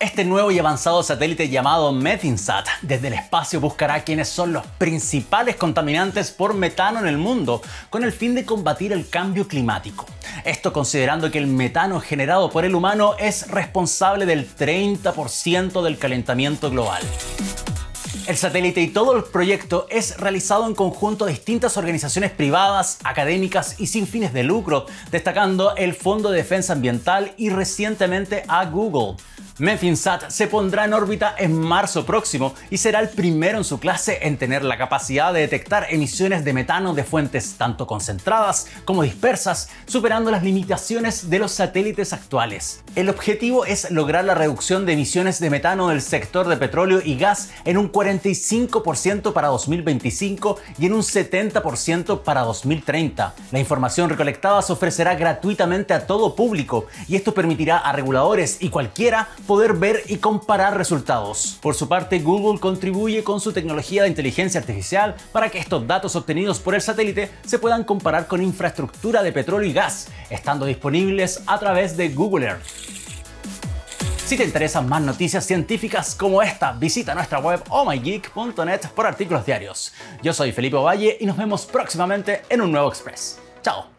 Este nuevo y avanzado satélite llamado Methinsat desde el espacio buscará quiénes son los principales contaminantes por metano en el mundo con el fin de combatir el cambio climático. Esto considerando que el metano generado por el humano es responsable del 30% del calentamiento global. El satélite y todo el proyecto es realizado en conjunto de distintas organizaciones privadas, académicas y sin fines de lucro, destacando el Fondo de Defensa Ambiental y recientemente a Google. Memphinsat se pondrá en órbita en marzo próximo y será el primero en su clase en tener la capacidad de detectar emisiones de metano de fuentes tanto concentradas como dispersas, superando las limitaciones de los satélites actuales. El objetivo es lograr la reducción de emisiones de metano del sector de petróleo y gas en un 45% para 2025 y en un 70% para 2030. La información recolectada se ofrecerá gratuitamente a todo público y esto permitirá a reguladores y cualquiera poder ver y comparar resultados. Por su parte, Google contribuye con su tecnología de inteligencia artificial para que estos datos obtenidos por el satélite se puedan comparar con infraestructura de petróleo y gas, estando disponibles a través de Google Earth. Si te interesan más noticias científicas como esta, visita nuestra web ohmygeek.net por artículos diarios. Yo soy Felipe Valle y nos vemos próximamente en un nuevo Express. Chao.